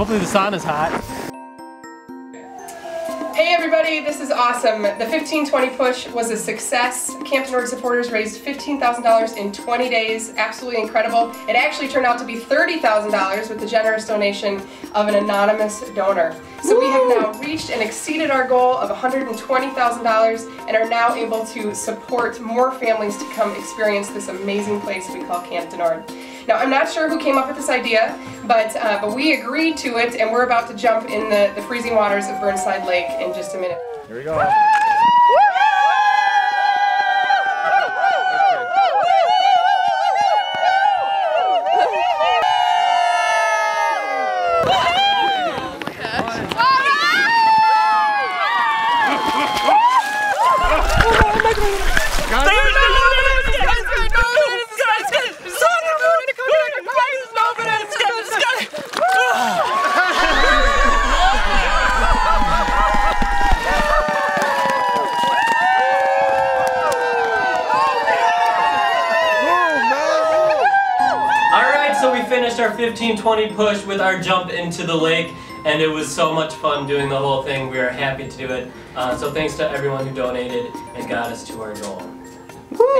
Hopefully the sauna's hot. Hey everybody, this is awesome. The 1520 push was a success. Camp Nord supporters raised $15,000 in 20 days. Absolutely incredible. It actually turned out to be $30,000 with the generous donation of an anonymous donor. So we have now reached and exceeded our goal of $120,000 and are now able to support more families to come experience this amazing place we call Camp Nord. Now I'm not sure who came up with this idea, but uh, but we agreed to it and we're about to jump in the, the freezing waters of Burntside Lake in just a minute. Here we go. So we finished our 15-20 push with our jump into the lake, and it was so much fun doing the whole thing. We are happy to do it. Uh, so thanks to everyone who donated and got us to our goal. Everybody.